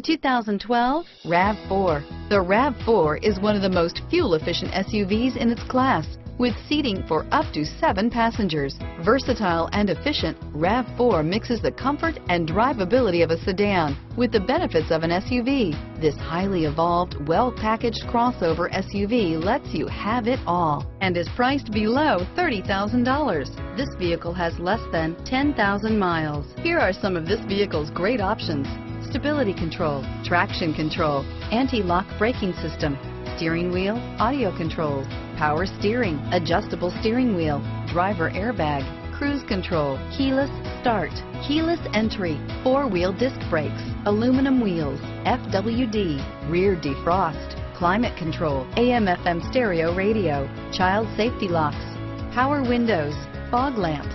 2012 RAV4. The RAV4 is one of the most fuel-efficient SUVs in its class with seating for up to seven passengers. Versatile and efficient, RAV4 mixes the comfort and drivability of a sedan with the benefits of an SUV. This highly evolved, well-packaged crossover SUV lets you have it all and is priced below $30,000. This vehicle has less than 10,000 miles. Here are some of this vehicle's great options stability control, traction control, anti-lock braking system, steering wheel, audio controls, power steering, adjustable steering wheel, driver airbag, cruise control, keyless start, keyless entry, four-wheel disc brakes, aluminum wheels, FWD, rear defrost, climate control, AM FM stereo radio, child safety locks, power windows, fog lamps,